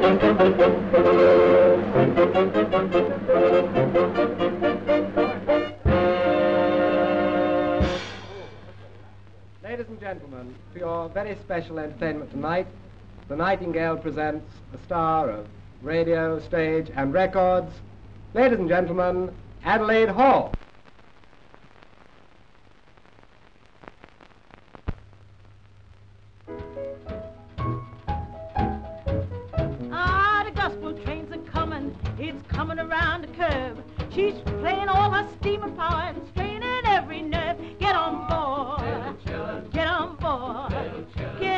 Ladies and gentlemen, for your very special entertainment tonight, the Nightingale presents a star of radio, stage and records. Ladies and gentlemen, Adelaide Hall. coming around the curb. She's playing all her steaming power and straining every nerve. Get on board. Get on board. Get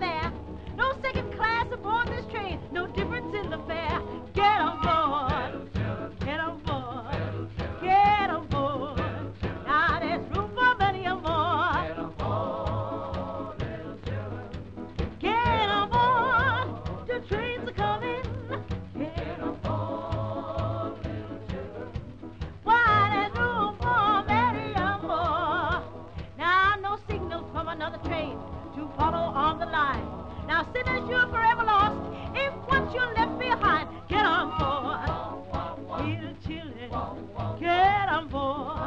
there get 'em for.